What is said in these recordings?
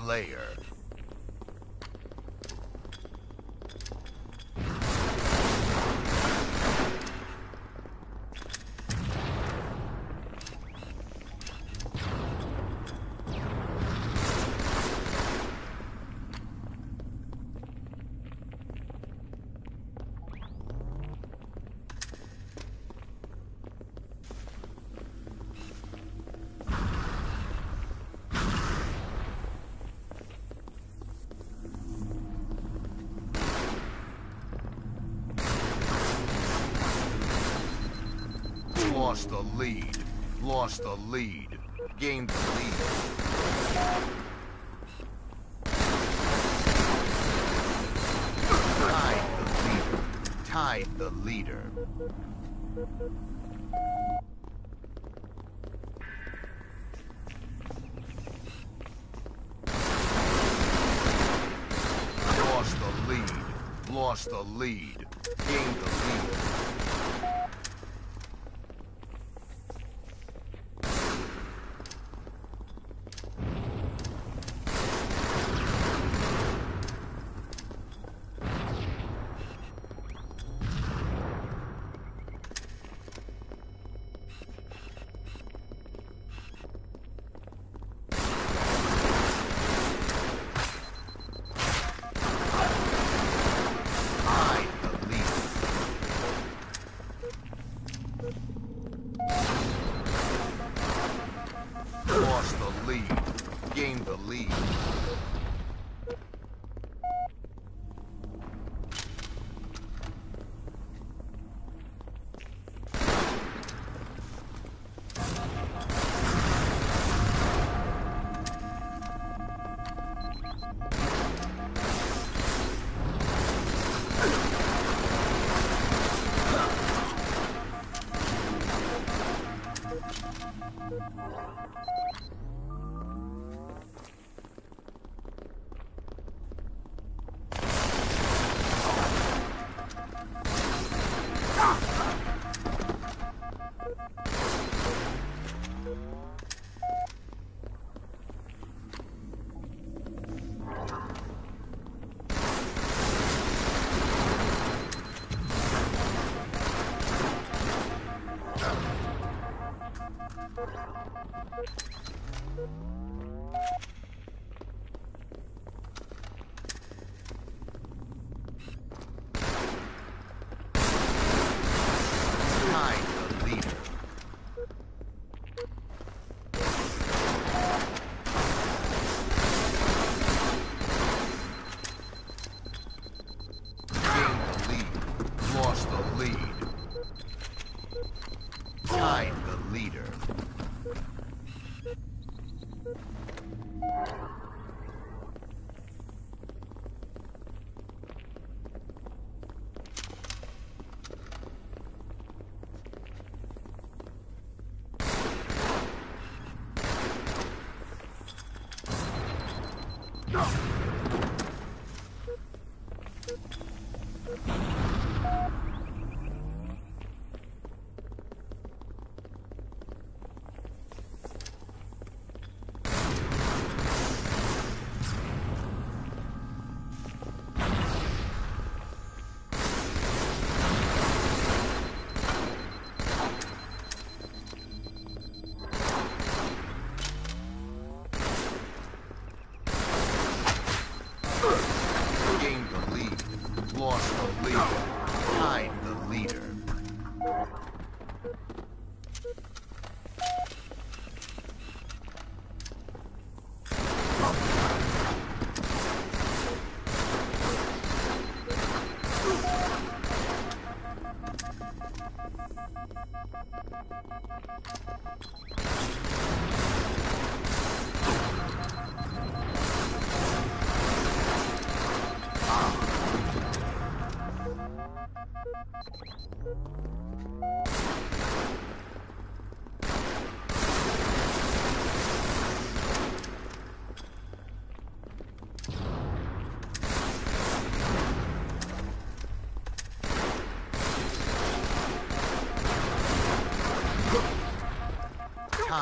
Slayer. Lost the lead. Lost the lead. Gained the lead. Tied the leader. Tied the leader. Lost the lead. Lost the lead. Gained the lead.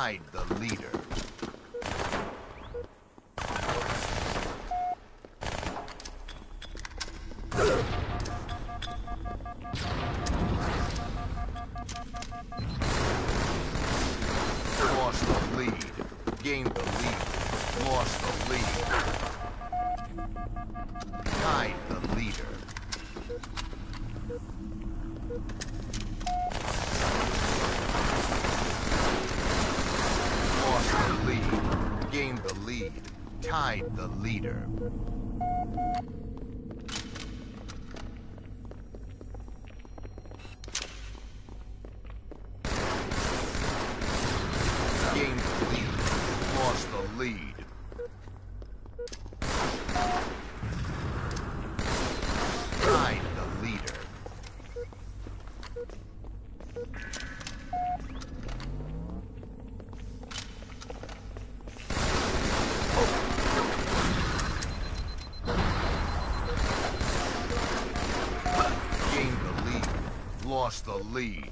The leader. Leader. Gained the lead. Lost the lead. Tied the leader. Gained the lead. Lost the lead.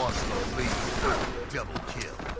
Lost the lead. Double kill.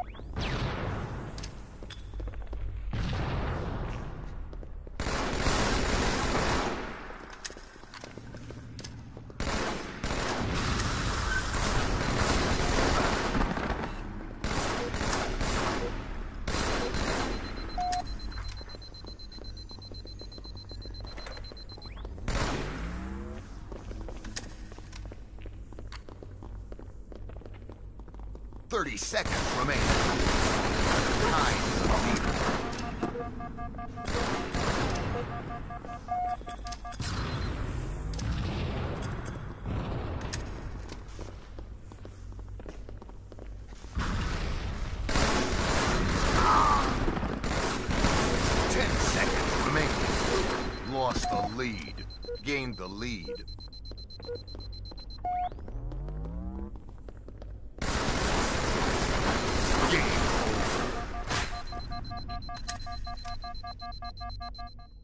Thirty seconds remaining. Tied to. Ten seconds remaining. Lost the lead. Gained the lead. Game over.